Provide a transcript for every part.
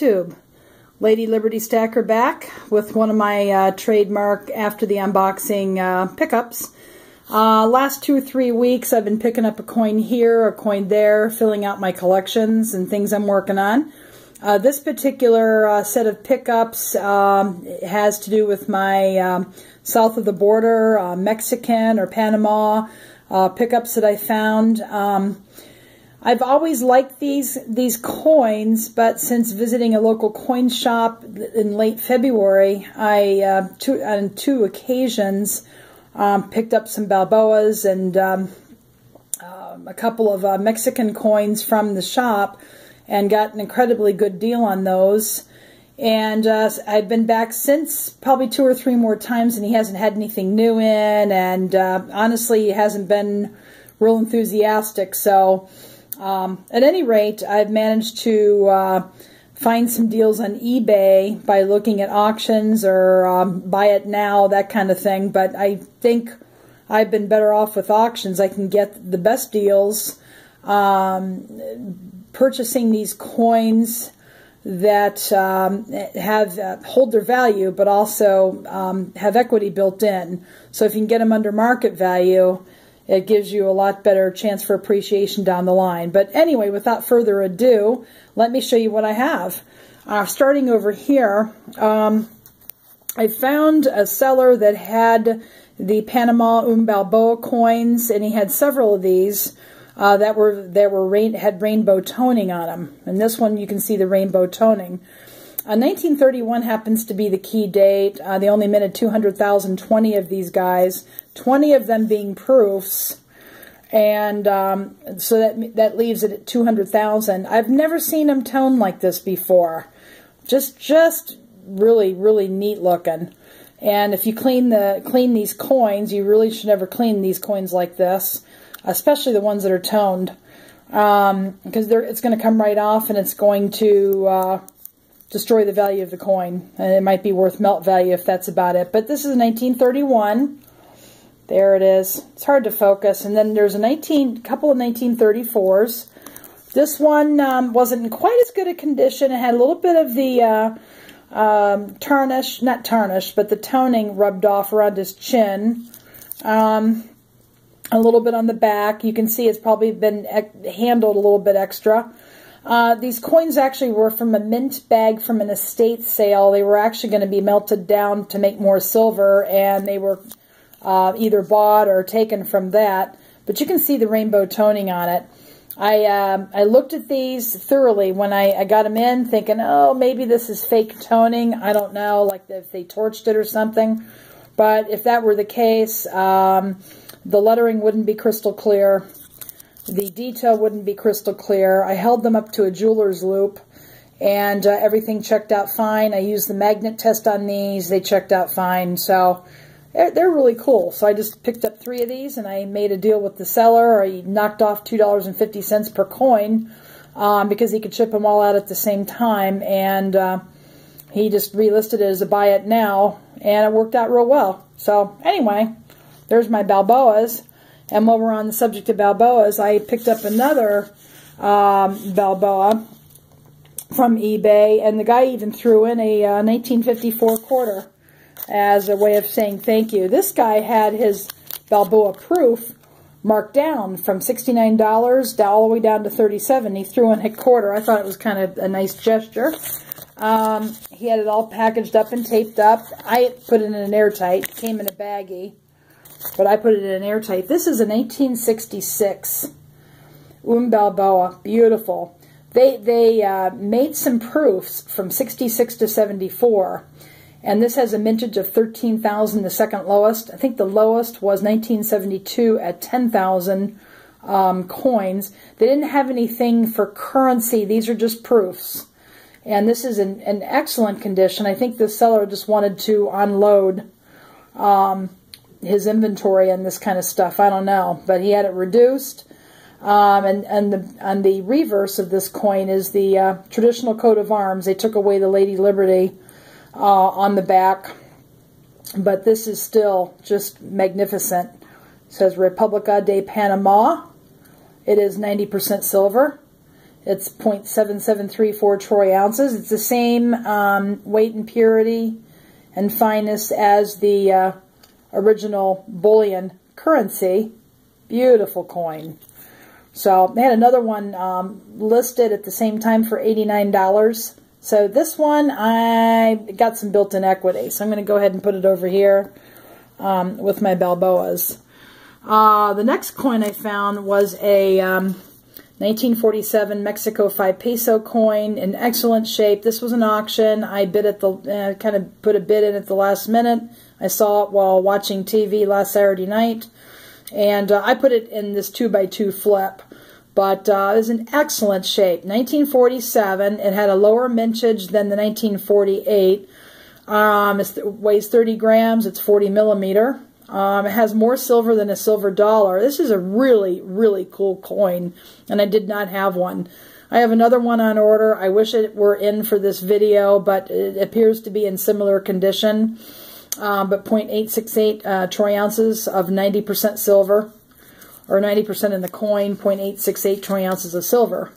tube. Lady Liberty Stacker back with one of my uh, trademark after the unboxing uh, pickups. Uh, last two or three weeks I've been picking up a coin here, a coin there, filling out my collections and things I'm working on. Uh, this particular uh, set of pickups um, has to do with my um, south of the border, uh, Mexican or Panama pickups that I found. Um, I've always liked these these coins, but since visiting a local coin shop in late February, I uh, two, on two occasions um, picked up some Balboas and um, uh, a couple of uh, Mexican coins from the shop, and got an incredibly good deal on those. And uh, I've been back since probably two or three more times, and he hasn't had anything new in. And uh, honestly, he hasn't been real enthusiastic. So. Um, at any rate, I've managed to uh, find some deals on eBay by looking at auctions or um, buy it now, that kind of thing. But I think I've been better off with auctions. I can get the best deals. Um, purchasing these coins that um, have uh, hold their value, but also um, have equity built in. So if you can get them under market value, it gives you a lot better chance for appreciation down the line. But anyway, without further ado, let me show you what I have. Uh, starting over here, um, I found a seller that had the Panama Un Balboa coins, and he had several of these uh, that were that were rain, had rainbow toning on them. And this one, you can see the rainbow toning. Uh, 1931 happens to be the key date. Uh, they only minted 200,020 of these guys, 20 of them being proofs. And um, so that that leaves it at 200,000. I've never seen them toned like this before. Just just really, really neat looking. And if you clean the clean these coins, you really should never clean these coins like this, especially the ones that are toned. Um, because it's going to come right off and it's going to... Uh, destroy the value of the coin. And it might be worth melt value if that's about it. But this is 1931. There it is. It's hard to focus. And then there's a 19, couple of 1934s. This one um, wasn't in quite as good a condition. It had a little bit of the uh, um, tarnish, not tarnish, but the toning rubbed off around his chin. Um, a little bit on the back. You can see it's probably been handled a little bit extra. Uh, these coins actually were from a mint bag from an estate sale. They were actually going to be melted down to make more silver, and they were uh, either bought or taken from that. But you can see the rainbow toning on it. I uh, I looked at these thoroughly when I, I got them in, thinking, oh, maybe this is fake toning. I don't know, like if they torched it or something. But if that were the case, um, the lettering wouldn't be crystal clear. The detail wouldn't be crystal clear. I held them up to a jeweler's loupe, and uh, everything checked out fine. I used the magnet test on these. They checked out fine. So they're, they're really cool. So I just picked up three of these and I made a deal with the seller. I knocked off $2.50 per coin um, because he could ship them all out at the same time. And uh, he just relisted it as a buy it now. And it worked out real well. So anyway, there's my Balboas. And while we're on the subject of Balboas, I picked up another um, Balboa from eBay, and the guy even threw in a uh, 1954 quarter as a way of saying thank you. This guy had his Balboa proof marked down from $69 all the way down to 37 He threw in a quarter. I thought it was kind of a nice gesture. Um, he had it all packaged up and taped up. I put it in an airtight. Came in a baggie but I put it in an airtight. This is a 1966 Un Balboa. Beautiful. They, they uh, made some proofs from 66 to 74, and this has a mintage of 13,000, the second lowest. I think the lowest was 1972 at 10,000 um, coins. They didn't have anything for currency. These are just proofs. And this is in, in excellent condition. I think the seller just wanted to unload um, his inventory and this kind of stuff. I don't know, but he had it reduced. Um, and and the and the reverse of this coin is the uh, traditional coat of arms. They took away the Lady Liberty uh, on the back, but this is still just magnificent. It says Republica de Panama. It is 90% silver. It's 0.7734 troy ounces. It's the same um, weight and purity and fineness as the uh, original bullion currency. Beautiful coin. So they had another one um, listed at the same time for $89. So this one, I got some built-in equity. So I'm going to go ahead and put it over here um, with my Balboas. Uh, the next coin I found was a um, 1947 Mexico 5 peso coin in excellent shape. This was an auction. I bid at the, uh, kind of put a bid in at the last minute. I saw it while watching TV last Saturday night. And uh, I put it in this 2x2 flip. But uh, it was in excellent shape. 1947. It had a lower mintage than the 1948. Um, it weighs 30 grams. It's 40 millimeter. Um, it has more silver than a silver dollar. This is a really, really cool coin, and I did not have one. I have another one on order. I wish it were in for this video, but it appears to be in similar condition. Um, but 0.868 uh, troy ounces of 90% silver, or 90% in the coin, 0.868 troy ounces of silver.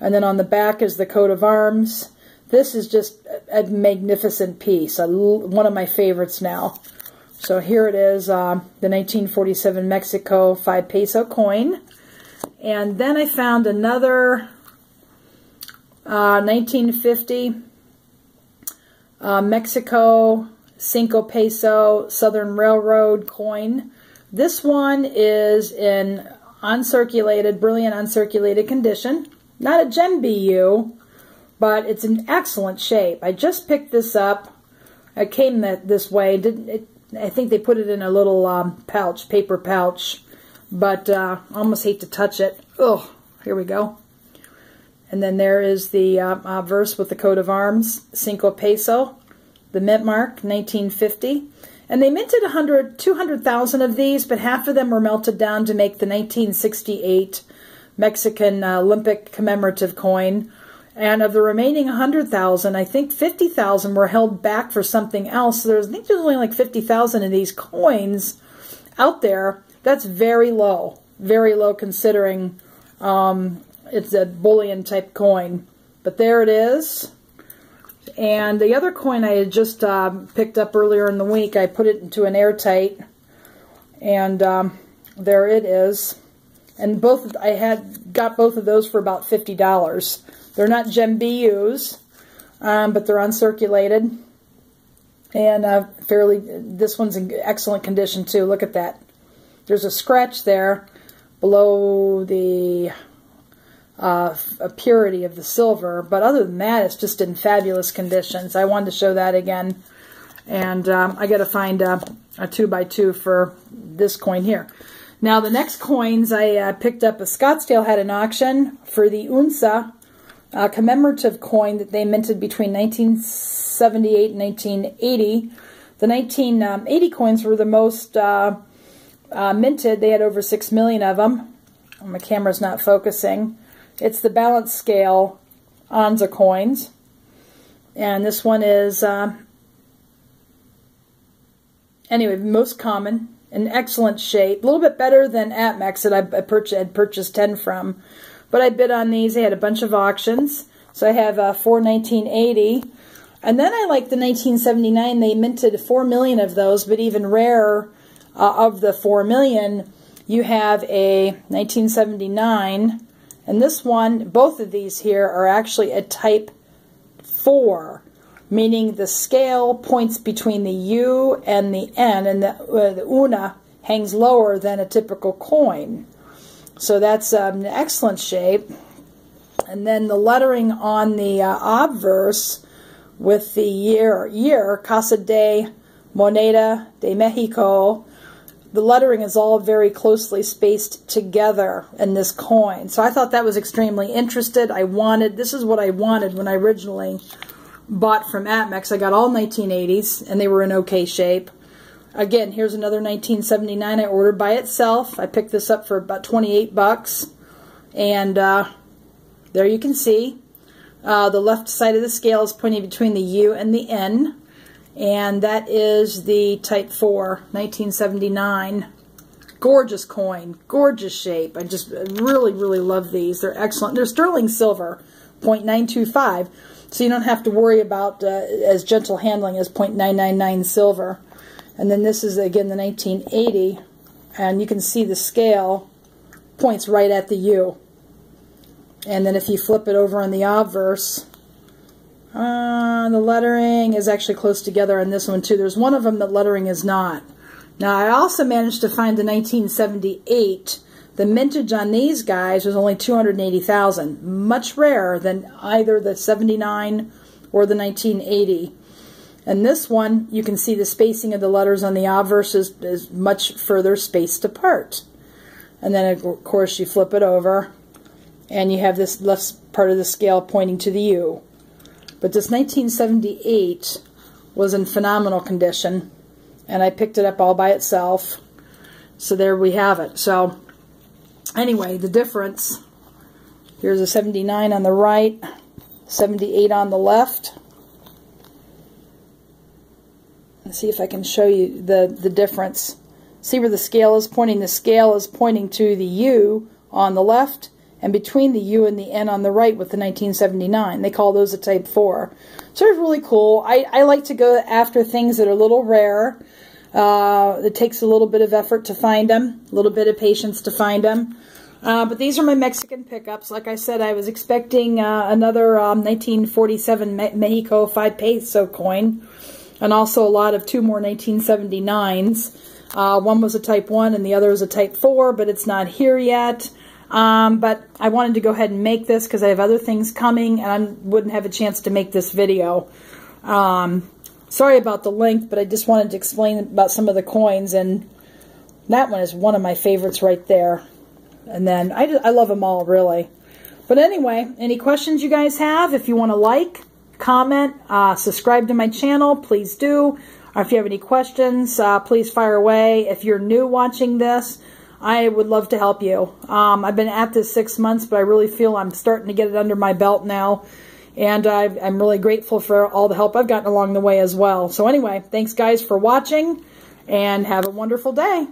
And then on the back is the coat of arms. This is just a magnificent piece, one of my favorites now. So here it is, uh, the 1947 Mexico 5 peso coin. And then I found another uh, 1950 uh, Mexico Cinco peso Southern Railroad coin. This one is in uncirculated, brilliant uncirculated condition. Not a gem BU, but it's in excellent shape. I just picked this up. It came that this way. Didn't it I think they put it in a little um, pouch, paper pouch, but uh, almost hate to touch it. Oh, here we go. And then there is the uh, uh, verse with the coat of arms, Cinco Peso, the mint mark, 1950. And they minted 100, 200,000 of these, but half of them were melted down to make the 1968 Mexican uh, Olympic commemorative coin. And of the remaining 100,000, I think 50,000 were held back for something else. So there's, I think there's only like 50,000 of these coins out there. That's very low, very low considering um, it's a bullion type coin. But there it is. And the other coin I had just uh, picked up earlier in the week, I put it into an airtight. And um, there it is. And both I had got both of those for about $50. They're not Gem BUs, um, but they're uncirculated. And uh, fairly, this one's in excellent condition too. Look at that. There's a scratch there below the uh, purity of the silver. But other than that, it's just in fabulous conditions. I wanted to show that again. And um, I got to find a, a 2x2 for this coin here. Now, the next coins I uh, picked up, a Scottsdale had an auction for the Onza a commemorative coin that they minted between 1978 and 1980. The 1980 coins were the most uh, uh, minted. They had over 6 million of them. My camera's not focusing. It's the balance scale Onza coins. And this one is, uh, anyway, most common, in excellent shape. A little bit better than APMEX that I, I purchased, had purchased 10 from. But I bid on these. They had a bunch of auctions. So I have uh, four 1980. And then I like the 1979. They minted 4 million of those, but even rarer uh, of the 4 million, you have a 1979. And this one, both of these here are actually a type 4, meaning the scale points between the U and the N, and the, uh, the una hangs lower than a typical coin. So that's um, an excellent shape. And then the lettering on the uh, obverse with the year, year, Casa de Moneda de Mexico, the lettering is all very closely spaced together in this coin. So I thought that was extremely interested. I wanted, this is what I wanted when I originally bought from APMEX. I got all 1980s, and they were in okay shape. Again, here's another 1979 I ordered by itself. I picked this up for about 28 bucks. And uh, there you can see uh, the left side of the scale is pointing between the U and the N. And that is the Type 4 1979 gorgeous coin, gorgeous shape. I just really, really love these. They're excellent. They're sterling silver, 0.925, so you don't have to worry about uh, as gentle handling as 0.999 silver. And then this is, again, the 1980, and you can see the scale points right at the U. And then if you flip it over on the obverse, uh, the lettering is actually close together on this one too. There's one of them that lettering is not. Now I also managed to find the 1978. The mintage on these guys was only 280,000, much rarer than either the 79 or the 1980. And this one, you can see the spacing of the letters on the obverse is, is much further spaced apart. And then, of course, you flip it over, and you have this left part of the scale pointing to the U. But this 1978 was in phenomenal condition, and I picked it up all by itself. So there we have it. So anyway, the difference, here's a 79 on the right, 78 on the left. Let's see if I can show you the, the difference. See where the scale is pointing? The scale is pointing to the U on the left, and between the U and the N on the right with the 1979. They call those a Type 4. So it's really cool. I, I like to go after things that are a little rare. Uh, it takes a little bit of effort to find them, a little bit of patience to find them. Uh, but these are my Mexican pickups. Like I said, I was expecting uh, another um, 1947 Me Mexico 5 peso coin, and also a lot of two more 1979s. Uh, one was a Type 1 and the other was a Type 4, but it's not here yet. Um, but I wanted to go ahead and make this because I have other things coming and I wouldn't have a chance to make this video. Um, sorry about the length, but I just wanted to explain about some of the coins. And that one is one of my favorites right there. And then I, I love them all, really. But anyway, any questions you guys have, if you want to like, comment, uh, subscribe to my channel, please do. Or if you have any questions, uh, please fire away. If you're new watching this, I would love to help you. Um, I've been at this six months, but I really feel I'm starting to get it under my belt now. And i am really grateful for all the help I've gotten along the way as well. So anyway, thanks guys for watching and have a wonderful day.